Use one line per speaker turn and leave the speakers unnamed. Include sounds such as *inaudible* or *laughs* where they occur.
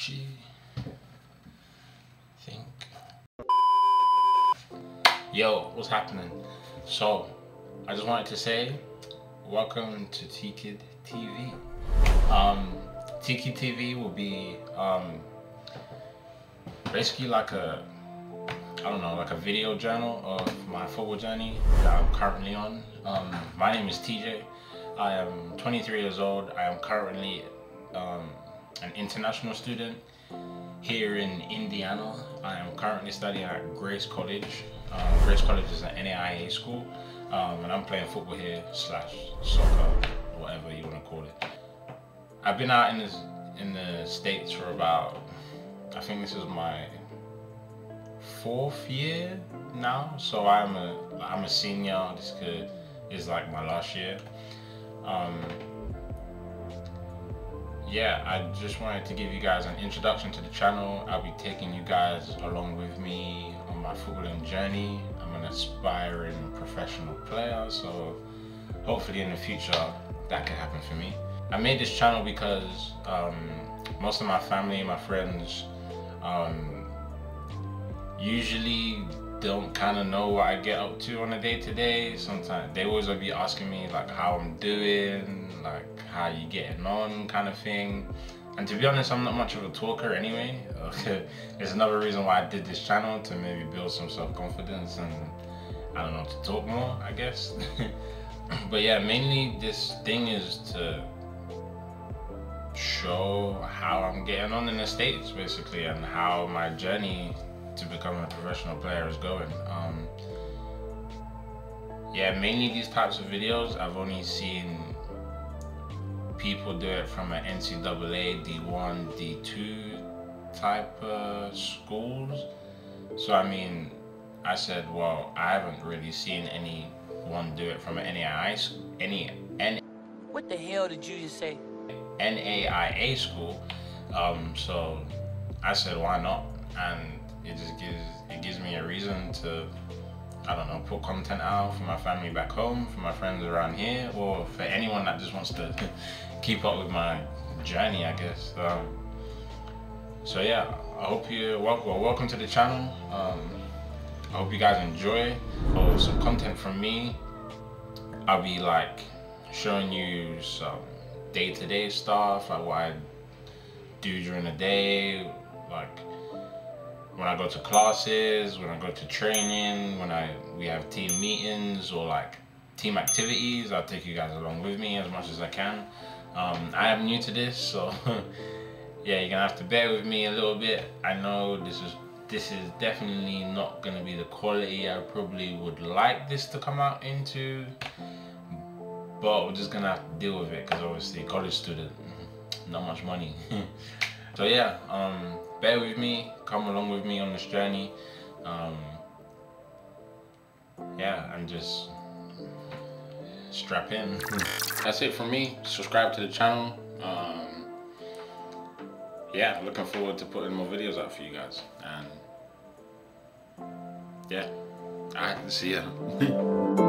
Gucci. Think. Yo, what's happening? So, I just wanted to say, welcome to T-Kid TV. Um, T-Kid TV will be um, basically like a, I don't know, like a video journal of my football journey that I'm currently on. Um, my name is TJ. I am 23 years old. I am currently um, an international student here in Indiana. I am currently studying at Grace College. Uh, Grace College is an NAIA school, um, and I'm playing football here slash soccer, whatever you want to call it. I've been out in the in the states for about, I think this is my fourth year now. So I'm a I'm a senior. This could is like my last year. Um, yeah, I just wanted to give you guys an introduction to the channel. I'll be taking you guys along with me on my footballing journey. I'm an aspiring professional player, so hopefully in the future that can happen for me. I made this channel because um, most of my family and my friends um, usually don't kind of know what I get up to on a day to day. Sometimes they always will be asking me like how I'm doing, like how you getting on kind of thing. And to be honest, I'm not much of a talker anyway. *laughs* It's another reason why I did this channel to maybe build some self-confidence and I don't know, to talk more, I guess. *laughs* but yeah, mainly this thing is to show how I'm getting on in the States basically and how my journey to become a professional player is going. Um, yeah, mainly these types of videos, I've only seen people do it from an NCAA, D1, D2 type of schools. So I mean, I said, well, I haven't really seen anyone do it from an NAIA, any, N,
What the hell did you just say?
NAIA school. Um, so I said, why not? And it just gives it gives me a reason to I don't know put content out for my family back home, for my friends around here, or for anyone that just wants to *laughs* keep up with my journey, I guess. Um, so yeah, I hope you welcome. Welcome to the channel. Um, I hope you guys enjoy. Oh, some content from me. I'll be like showing you some day-to-day -day stuff, like what I do during the day, like when I go to classes, when I go to training, when I we have team meetings or like team activities, I'll take you guys along with me as much as I can. Um, I am new to this, so *laughs* yeah, you're gonna have to bear with me a little bit. I know this is this is definitely not gonna be the quality I probably would like this to come out into, but we're just gonna have to deal with it because obviously college student, not much money. *laughs* so yeah, um, bear with me, come along with me on this journey. Um, yeah, and just strap in. *laughs* That's it from me. Subscribe to the channel. Um, yeah, looking forward to putting more videos out for you guys. And yeah, alright, see ya. *laughs*